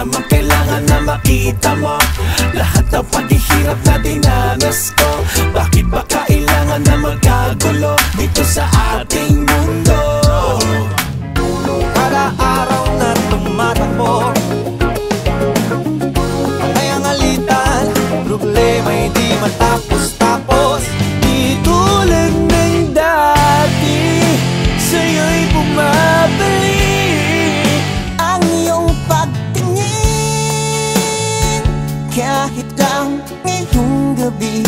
naman kailangan na makita mo. Lahat ng paghihirap na dinanas ko Kahit lang ngayong gabi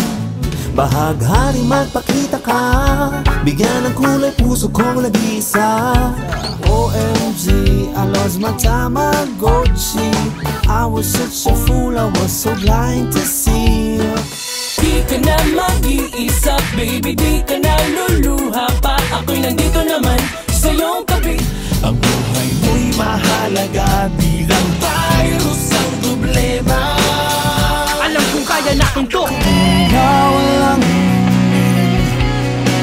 Bahaghari magpakita ka. Bigyan ng kulay puso kong nag-isa. OMG, I lost my Tamagotchi I was such a fool, I was so blind to see. Di ka na mag-iisa, baby Di ka na luluha pa. Ako'y nandito naman sa iyong tabi Ang buhay mo'y mahalaga Di lang virus kaya natin to Ikaw lang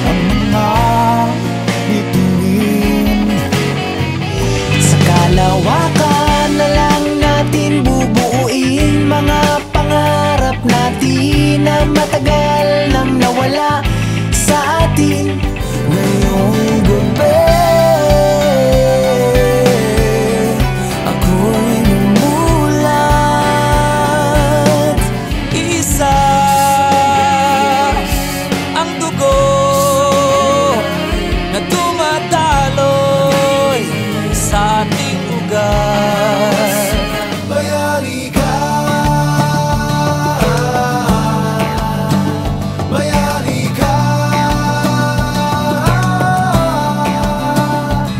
ang mga bituin Sa kalawakan na lang natin bubuuin Mga pangarap natin na matagal ating ugat Bayani ka. Bayani ka.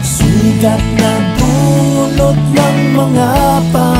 Sugat na dulot ng mga pang